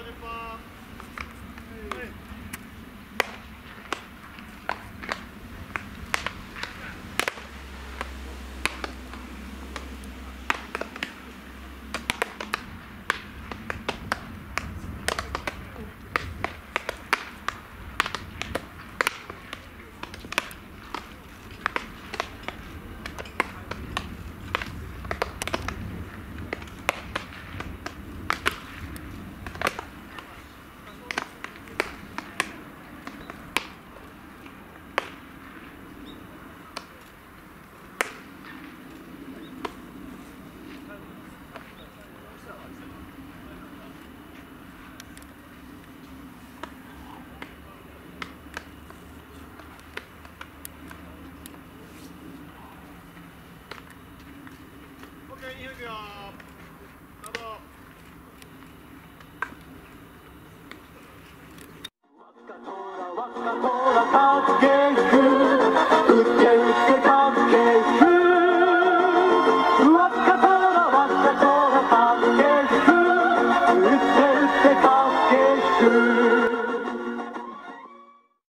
Loaded bomb. オッ